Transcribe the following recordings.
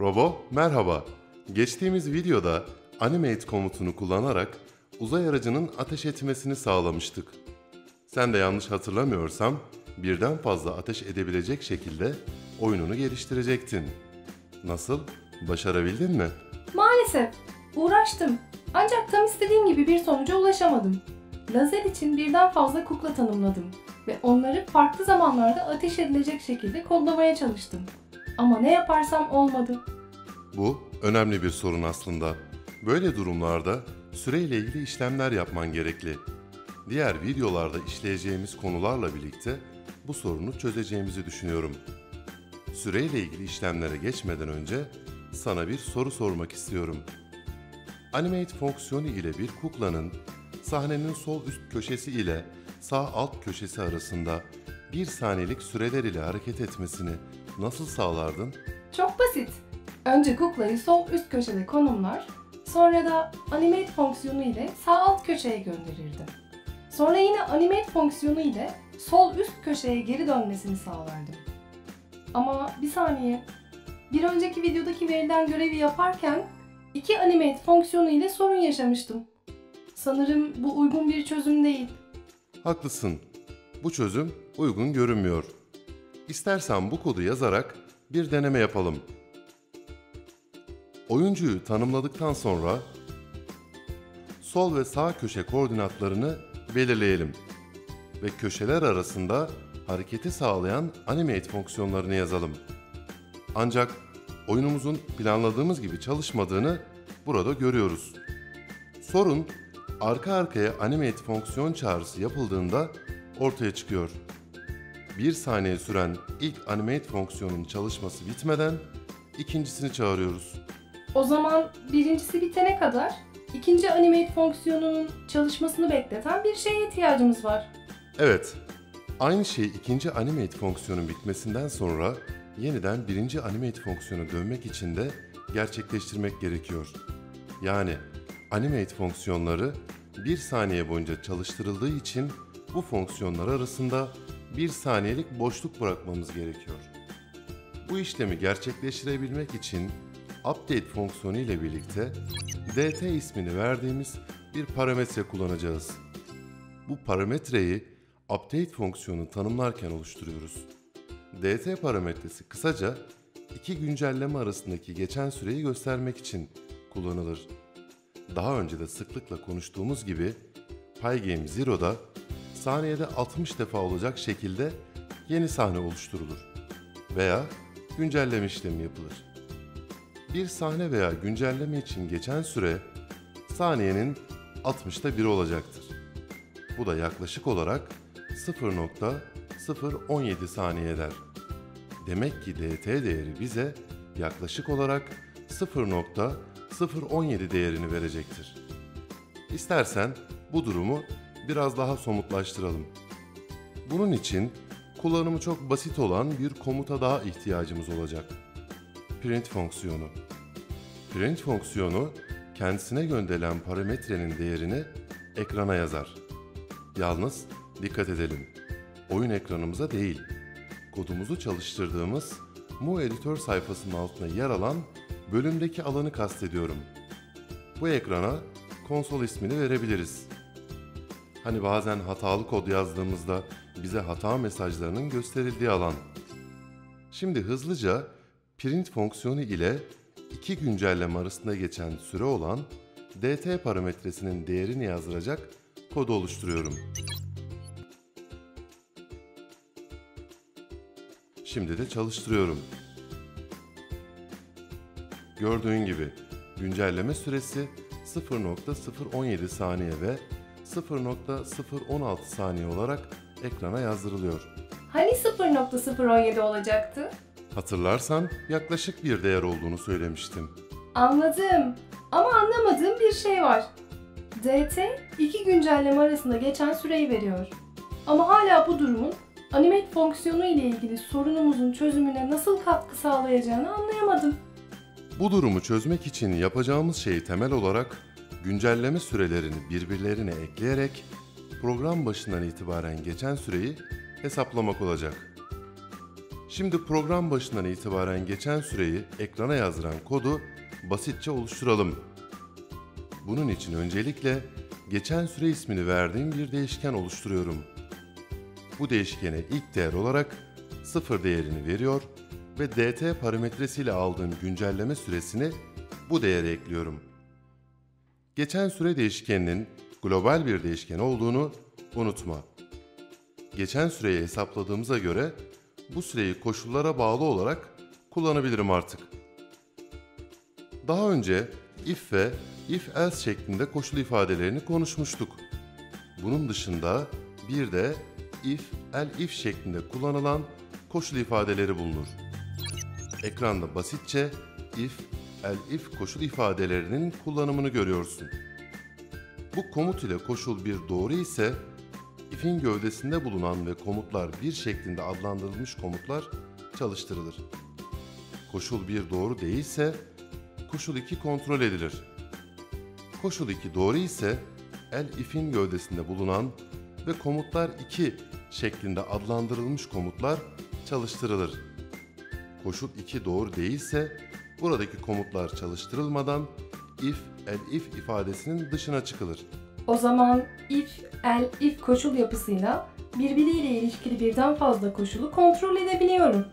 Robo, merhaba. Geçtiğimiz videoda Animate komutunu kullanarak uzay aracının ateş etmesini sağlamıştık. Sen de yanlış hatırlamıyorsam birden fazla ateş edebilecek şekilde oyununu geliştirecektin. Nasıl? Başarabildin mi? Maalesef uğraştım. Ancak tam istediğim gibi bir sonuca ulaşamadım. Lazer için birden fazla kukla tanımladım ve onları farklı zamanlarda ateş edilecek şekilde kodlamaya çalıştım. Ama ne yaparsam olmadı. Bu önemli bir sorun aslında. Böyle durumlarda süreyle ilgili işlemler yapman gerekli. Diğer videolarda işleyeceğimiz konularla birlikte bu sorunu çözeceğimizi düşünüyorum. Süreyle ilgili işlemlere geçmeden önce sana bir soru sormak istiyorum. Animate fonksiyonu ile bir kuklanın sahnenin sol üst köşesi ile sağ alt köşesi arasında bir saniyelik süreler ile hareket etmesini nasıl sağlardın? Çok basit. Önce kuklayı sol üst köşede konumlar, sonra da animate fonksiyonu ile sağ alt köşeye gönderirdim. Sonra yine animate fonksiyonu ile sol üst köşeye geri dönmesini sağlardım. Ama bir saniye. Bir önceki videodaki verilen görevi yaparken iki animate fonksiyonu ile sorun yaşamıştım. Sanırım bu uygun bir çözüm değil. Haklısın. Bu çözüm uygun görünmüyor. İstersen bu kodu yazarak bir deneme yapalım. Oyuncuyu tanımladıktan sonra sol ve sağ köşe koordinatlarını belirleyelim ve köşeler arasında hareketi sağlayan animate fonksiyonlarını yazalım. Ancak oyunumuzun planladığımız gibi çalışmadığını burada görüyoruz. Sorun arka arkaya animate fonksiyon çağrısı yapıldığında ortaya çıkıyor. Bir saniye süren ilk animate fonksiyonun çalışması bitmeden ikincisini çağırıyoruz. O zaman birincisi bitene kadar ikinci animate fonksiyonunun çalışmasını bekleten bir şeye ihtiyacımız var. Evet, aynı şey ikinci animate fonksiyonun bitmesinden sonra yeniden birinci animate fonksiyona dönmek için de gerçekleştirmek gerekiyor. Yani animate fonksiyonları bir saniye boyunca çalıştırıldığı için bu fonksiyonlar arasında bir saniyelik boşluk bırakmamız gerekiyor. Bu işlemi gerçekleştirebilmek için update fonksiyonu ile birlikte dt ismini verdiğimiz bir parametre kullanacağız. Bu parametreyi update fonksiyonu tanımlarken oluşturuyoruz. dt parametresi kısaca iki güncelleme arasındaki geçen süreyi göstermek için kullanılır. Daha önce de sıklıkla konuştuğumuz gibi Pygame Zero'da saniyede 60 defa olacak şekilde yeni sahne oluşturulur veya güncelleme işlemi yapılır. Bir sahne veya güncelleme için geçen süre saniyenin 60'ta biri olacaktır. Bu da yaklaşık olarak 0.017 saniye eder. Demek ki dt değeri bize yaklaşık olarak 0.017 değerini verecektir. İstersen bu durumu biraz daha somutlaştıralım. Bunun için kullanımı çok basit olan bir komuta daha ihtiyacımız olacak. Print fonksiyonu. Print fonksiyonu kendisine gönderilen parametrenin değerini ekrana yazar. Yalnız dikkat edelim. Oyun ekranımıza değil, kodumuzu çalıştırdığımız Mu Editör sayfasının altına yer alan bölümdeki alanı kastediyorum. Bu ekrana konsol ismini verebiliriz. Hani bazen hatalı kod yazdığımızda bize hata mesajlarının gösterildiği alan. Şimdi hızlıca print fonksiyonu ile iki güncelleme arasında geçen süre olan dt parametresinin değerini yazdıracak kodu oluşturuyorum. Şimdi de çalıştırıyorum. Gördüğün gibi güncelleme süresi 0.017 saniye ve 0.016 saniye olarak ekrana yazdırılıyor. Hani 0.017 olacaktı? Hatırlarsan yaklaşık bir değer olduğunu söylemiştim. Anladım. Ama anlamadığım bir şey var. DT iki güncelleme arasında geçen süreyi veriyor. Ama hala bu durumun animate fonksiyonu ile ilgili sorunumuzun çözümüne nasıl katkı sağlayacağını anlayamadım. Bu durumu çözmek için yapacağımız şey temel olarak güncelleme sürelerini birbirlerine ekleyerek program başından itibaren geçen süreyi hesaplamak olacak. Şimdi program başından itibaren geçen süreyi ekrana yazdıran kodu basitçe oluşturalım. Bunun için öncelikle geçen süre ismini verdiğim bir değişken oluşturuyorum. Bu değişkene ilk değer olarak 0 değerini veriyor ve dt parametresiyle aldığım güncelleme süresini bu değere ekliyorum. Geçen süre değişkeninin global bir değişken olduğunu unutma. Geçen süreyi hesapladığımıza göre bu süreyi koşullara bağlı olarak kullanabilirim artık. Daha önce if ve if else şeklinde koşul ifadelerini konuşmuştuk. Bunun dışında bir de if, el if şeklinde kullanılan koşul ifadeleri bulunur. Ekranda basitçe if, el if koşul ifadelerinin kullanımını görüyorsun. Bu komut ile koşul bir doğru ise if'in gövdesinde bulunan ve komutlar bir şeklinde adlandırılmış komutlar çalıştırılır. Koşul bir doğru değilse koşul 2 kontrol edilir. Koşul 2 doğru ise el if'in gövdesinde bulunan ve komutlar 2 şeklinde adlandırılmış komutlar çalıştırılır. Koşul 2 doğru değilse buradaki komutlar çalıştırılmadan if, el if ifadesinin dışına çıkılır. O zaman if, el, if koşul yapısıyla birbiriyle ilişkili birden fazla koşulu kontrol edebiliyorum.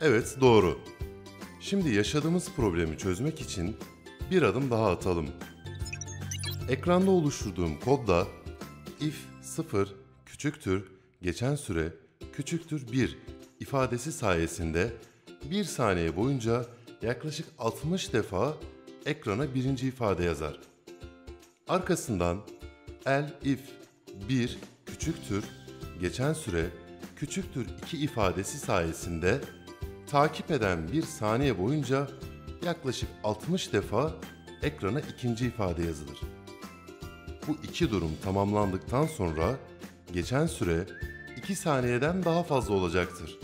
Evet, doğru. Şimdi yaşadığımız problemi çözmek için bir adım daha atalım. Ekranda oluşturduğum kodda if 0 küçüktür geçen süre küçüktür 1 ifadesi sayesinde 1 saniye boyunca yaklaşık 60 defa ekrana birinci ifade yazar. Arkasından el if 1 küçüktür geçen süre küçüktür 2 ifadesi sayesinde takip eden bir saniye boyunca yaklaşık 60 defa ekrana ikinci ifade yazılır. Bu iki durum tamamlandıktan sonra geçen süre 2 saniyeden daha fazla olacaktır.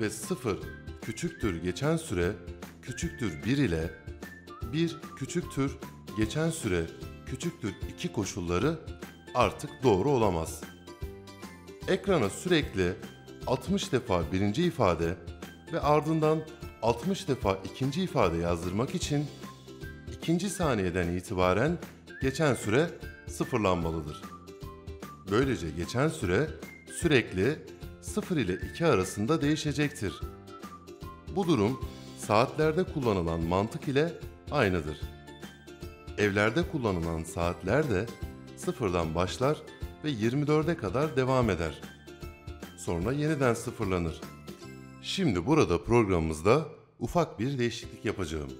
Ve 0 küçüktür geçen süre küçüktür 1 ile 1 küçüktür geçen süre küçüktür 2 koşulları artık doğru olamaz. Ekrana sürekli 60 defa birinci ifade ve ardından 60 defa ikinci ifade yazdırmak için ikinci saniyeden itibaren geçen süre sıfırlanmalıdır. Böylece geçen süre sürekli 0 ile 2 arasında değişecektir. Bu durum saatlerde kullanılan mantık ile aynıdır. Evlerde kullanılan saatler de sıfırdan başlar ve 24'e kadar devam eder. Sonra yeniden sıfırlanır. Şimdi burada programımızda ufak bir değişiklik yapacağım.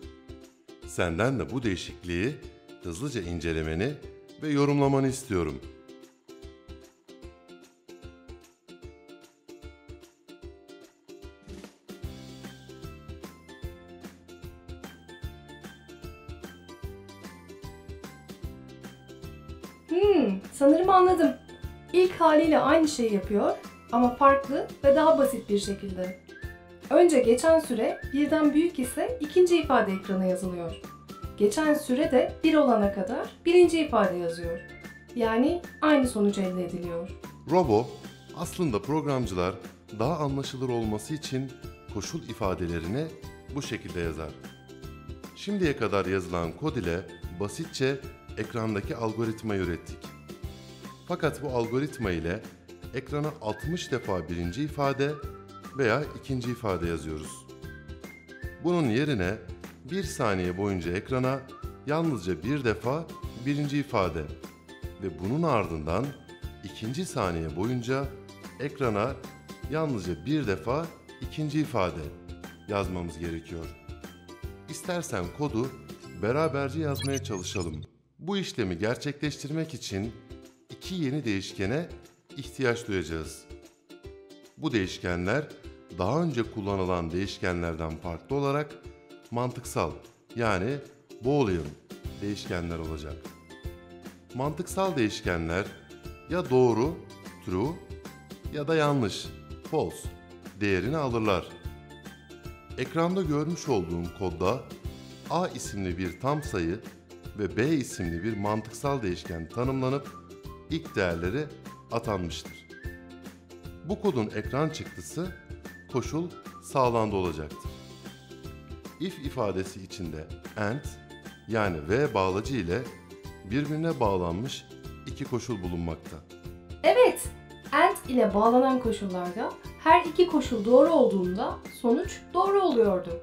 Senden de bu değişikliği hızlıca incelemeni ve yorumlamanı istiyorum. Aynı şeyi yapıyor ama farklı ve daha basit bir şekilde. Önce geçen süre birden büyük ise ikinci ifade ekrana yazılıyor. Geçen süre de 1 olana kadar birinci ifade yazıyor. Yani aynı sonuç elde ediliyor. Robo aslında programcılar daha anlaşılır olması için koşul ifadelerini bu şekilde yazar. Şimdiye kadar yazılan kod ile basitçe ekrandaki algoritmayı ürettik. Fakat bu algoritma ile ekrana 60 defa birinci ifade veya ikinci ifade yazıyoruz. Bunun yerine bir saniye boyunca ekrana yalnızca bir defa birinci ifade ve bunun ardından ikinci saniye boyunca ekrana yalnızca bir defa ikinci ifade yazmamız gerekiyor. İstersen kodu beraberce yazmaya çalışalım. Bu işlemi gerçekleştirmek için iki yeni değişkene ihtiyaç duyacağız. Bu değişkenler daha önce kullanılan değişkenlerden farklı olarak mantıksal yani Boolean değişkenler olacak. Mantıksal değişkenler ya doğru true ya da yanlış false değerini alırlar. Ekranda görmüş olduğum kodda A isimli bir tam sayı ve B isimli bir mantıksal değişken tanımlanıp ilk değerleri atanmıştır. Bu kodun ekran çıktısı koşul sağlandı olacaktır. If ifadesi içinde and yani ve bağlacı ile birbirine bağlanmış iki koşul bulunmakta. Evet, AND ile bağlanan koşullarda her iki koşul doğru olduğunda sonuç doğru oluyordu.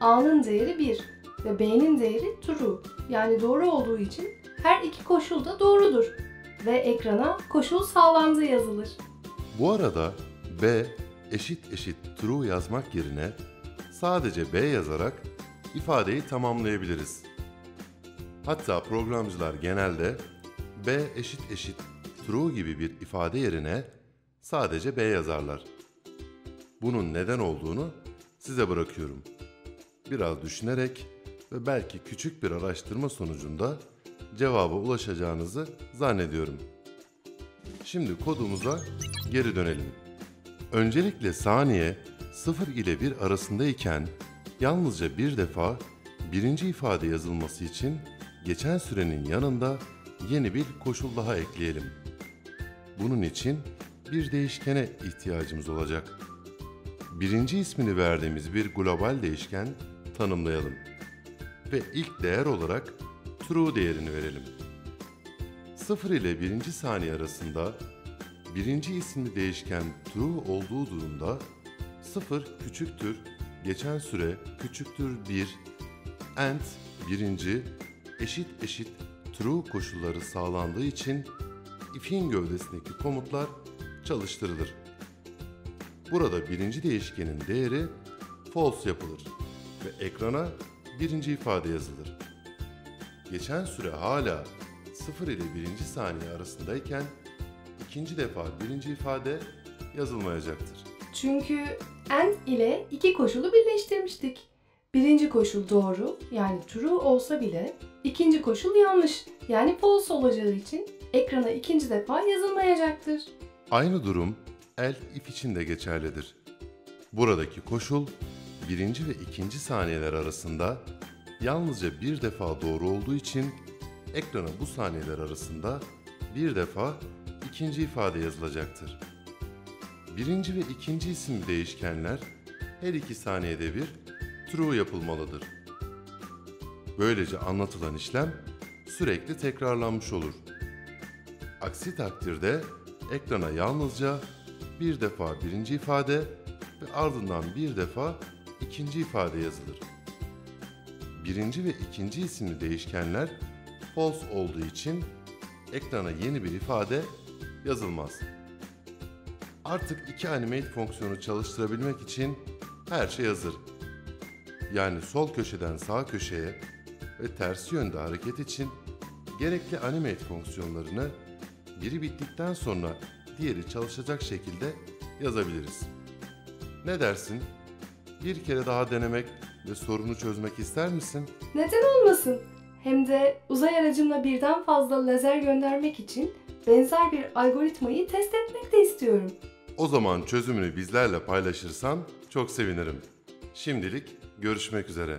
A'nın değeri 1 ve B'nin değeri true yani doğru olduğu için her iki koşul da doğrudur ve ekrana koşul sağlandı yazılır. Bu arada B eşit eşit true yazmak yerine sadece B yazarak ifadeyi tamamlayabiliriz. Hatta programcılar genelde B eşit eşit true gibi bir ifade yerine sadece B yazarlar. Bunun neden olduğunu size bırakıyorum. Biraz düşünerek ve belki küçük bir araştırma sonucunda cevaba ulaşacağınızı zannediyorum. Şimdi kodumuza geri dönelim. Öncelikle saniye 0 ile 1 arasındayken yalnızca bir defa birinci ifade yazılması için geçen sürenin yanında yeni bir koşul daha ekleyelim. Bunun için bir değişkene ihtiyacımız olacak. Birinci ismini verdiğimiz bir global değişken tanımlayalım ve ilk değer olarak true değerini verelim. 0 ile 1. saniye arasında birinci isimli değişken true olduğu durumda 0 küçüktür, geçen süre küçüktür 1, and birinci eşit eşit true koşulları sağlandığı için if'in gövdesindeki komutlar çalıştırılır. Burada birinci değişkenin değeri false yapılır ve ekrana birinci ifade yazılır. Geçen süre hala 0 ile 1. saniye arasındayken ikinci defa birinci ifade yazılmayacaktır. Çünkü AND ile iki koşulu birleştirmiştik. Birinci koşul doğru yani true olsa bile ikinci koşul yanlış yani false olacağı için ekrana ikinci defa yazılmayacaktır. Aynı durum el if için de geçerlidir. Buradaki koşul birinci ve ikinci saniyeler arasında yalnızca bir defa doğru olduğu için ekrana bu saniyeler arasında bir defa ikinci ifade yazılacaktır. Birinci ve ikinci isimli değişkenler her iki saniyede bir true yapılmalıdır. Böylece anlatılan işlem sürekli tekrarlanmış olur. Aksi takdirde ekrana yalnızca bir defa birinci ifade ve ardından bir defa ikinci ifade yazılır. Birinci ve ikinci isimli değişkenler false olduğu için ekrana yeni bir ifade yazılmaz. Artık iki animate fonksiyonu çalıştırabilmek için her şey hazır. Yani sol köşeden sağ köşeye ve tersi yönde hareket için gerekli animate fonksiyonlarını biri bittikten sonra diğeri çalışacak şekilde yazabiliriz. Ne dersin? Bir kere daha denemek ve sorunu çözmek ister misin? Neden olmasın? Hem de uzay aracımla birden fazla lazer göndermek için benzer bir algoritmayı test etmek de istiyorum. O zaman çözümünü bizlerle paylaşırsan çok sevinirim. Şimdilik görüşmek üzere.